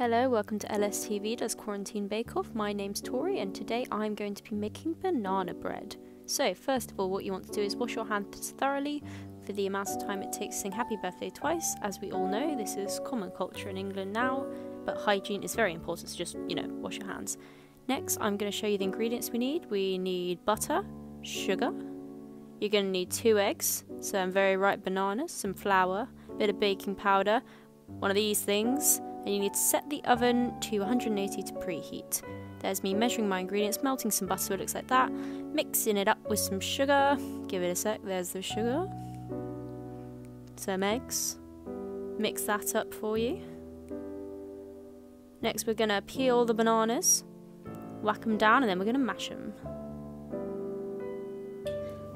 Hello, welcome to LSTV does Quarantine Bake Off. My name's Tori and today I'm going to be making banana bread. So, first of all, what you want to do is wash your hands thoroughly for the amount of time it takes to sing happy birthday twice. As we all know, this is common culture in England now, but hygiene is very important, so just, you know, wash your hands. Next, I'm going to show you the ingredients we need. We need butter, sugar, you're going to need two eggs, some very ripe bananas, some flour, a bit of baking powder, one of these things, and you need to set the oven to 180 to preheat. There's me measuring my ingredients, melting some butter it looks like that, mixing it up with some sugar, give it a sec, there's the sugar, some eggs, mix that up for you. Next we're going to peel the bananas, whack them down and then we're going to mash them.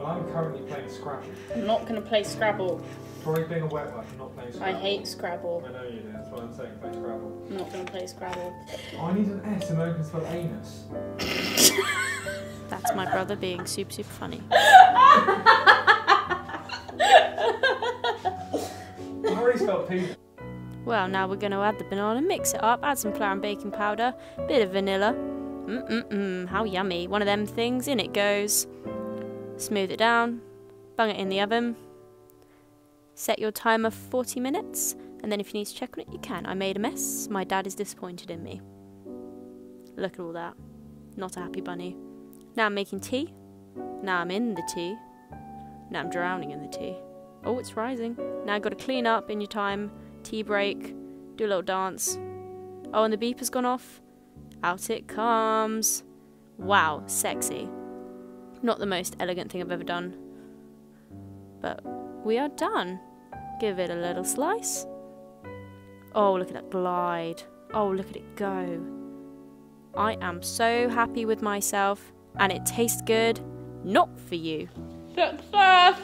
Well, I'm currently playing Scrabble. I'm not going to play Scrabble. Tori being a wet wipe, I'm not playing Scrabble. I hate Scrabble. I know you do, that's what I'm saying, play Scrabble. I'm not going to play Scrabble. Oh, I need an S, American spell anus. That's my brother being super, super funny. I already spelled penis. Well, now we're going to add the banana, mix it up, add some flour and baking powder, bit of vanilla. Mmm, how yummy. One of them things, in it goes. Smooth it down, bung it in the oven. Set your timer for 40 minutes, and then if you need to check on it, you can. I made a mess. My dad is disappointed in me. Look at all that. Not a happy bunny. Now I'm making tea. Now I'm in the tea. Now I'm drowning in the tea. Oh, it's rising. Now I've got to clean up in your time tea break, do a little dance. Oh, and the beep has gone off. Out it comes. Wow, sexy. Not the most elegant thing I've ever done. But we are done. Give it a little slice. Oh, look at that glide. Oh, look at it go. I am so happy with myself, and it tastes good. Not for you. Success!